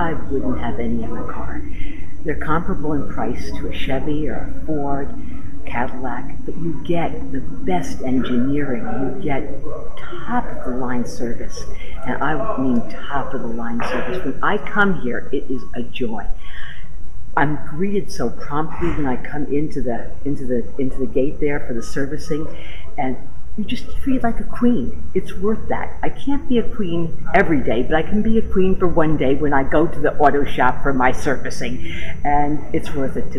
I wouldn't have any other car. They're comparable in price to a Chevy or a Ford, Cadillac, but you get the best engineering. You get top of the line service. And I mean top of the line service. When I come here, it is a joy. I'm greeted so promptly when I come into the into the into the gate there for the servicing, and you just feel like a queen. It's worth that. I can't be a queen every day, but I can be a queen for one day when I go to the auto shop for my servicing, and it's worth it to me.